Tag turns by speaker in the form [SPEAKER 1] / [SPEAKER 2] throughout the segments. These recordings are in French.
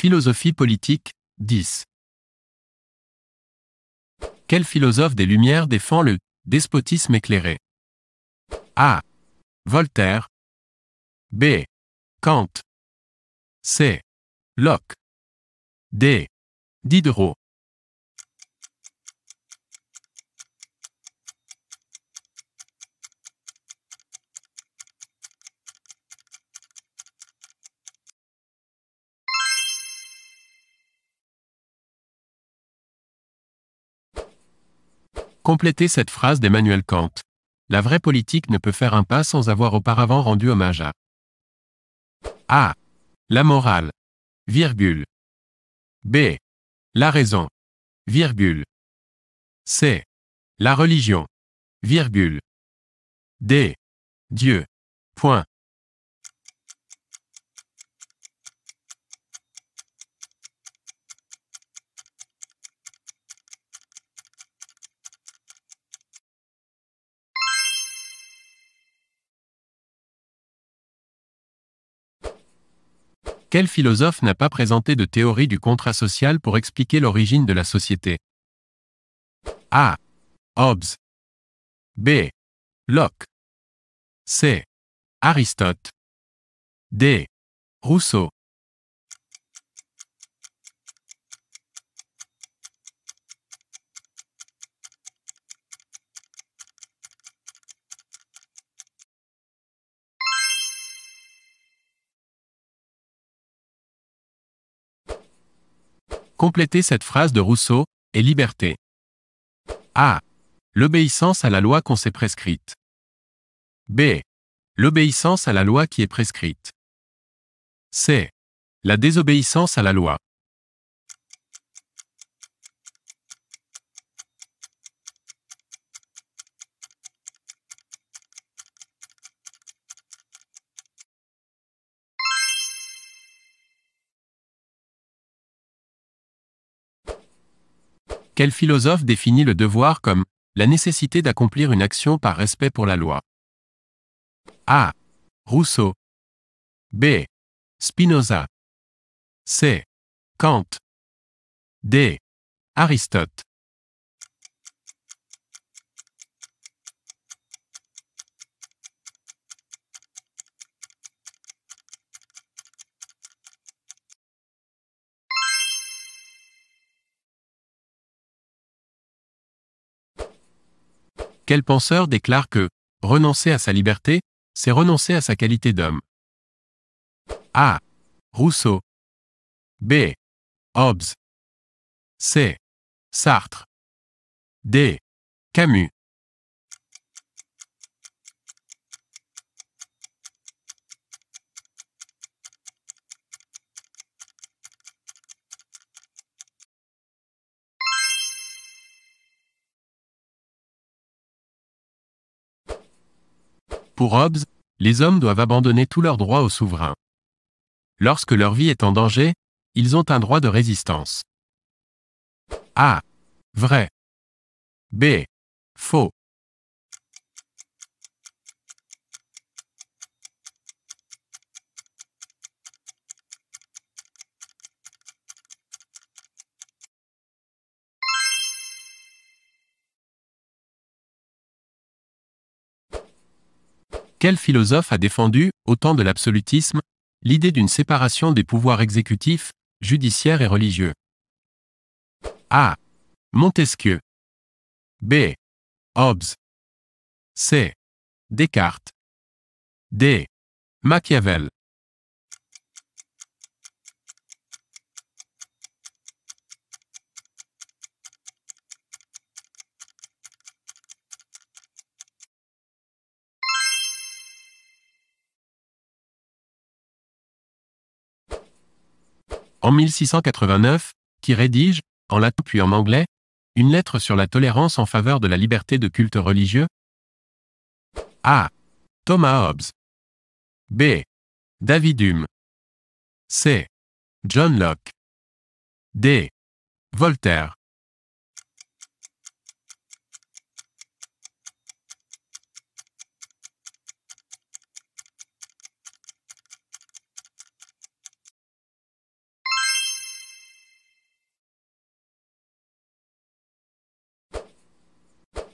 [SPEAKER 1] Philosophie politique, 10. Quel philosophe des Lumières défend le despotisme éclairé? A. Voltaire. B. Kant. C. Locke. D. Diderot. Complétez cette phrase d'Emmanuel Kant. La vraie politique ne peut faire un pas sans avoir auparavant rendu hommage à A. La morale. Virgule. B. La raison. Virgule. C. La religion. Virgule. D. Dieu. Point. Quel philosophe n'a pas présenté de théorie du contrat social pour expliquer l'origine de la société? A. Hobbes. B. Locke. C. Aristote. D. Rousseau. Complétez cette phrase de Rousseau, et liberté. A. L'obéissance à la loi qu'on s'est prescrite. B. L'obéissance à la loi qui est prescrite. C. La désobéissance à la loi. Quel philosophe définit le devoir comme la nécessité d'accomplir une action par respect pour la loi? A. Rousseau. B. Spinoza. C. Kant. D. Aristote. Quel penseur déclare que renoncer à sa liberté, c'est renoncer à sa qualité d'homme? A. Rousseau. B. Hobbes. C. Sartre. D. Camus. Pour Hobbes, les hommes doivent abandonner tous leurs droits au souverain. Lorsque leur vie est en danger, ils ont un droit de résistance. A. Vrai. B. Faux. Quel philosophe a défendu, au temps de l'absolutisme, l'idée d'une séparation des pouvoirs exécutifs, judiciaires et religieux? A. Montesquieu. B. Hobbes. C. Descartes. D. Machiavel. En 1689, qui rédige, en latin puis en anglais, une lettre sur la tolérance en faveur de la liberté de culte religieux A. Thomas Hobbes. B. David Hume. C. John Locke. D. Voltaire.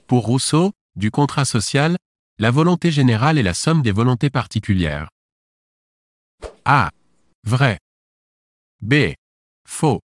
[SPEAKER 1] Pour Rousseau, du contrat social, la volonté générale est la somme des volontés particulières. A. Vrai. B. Faux.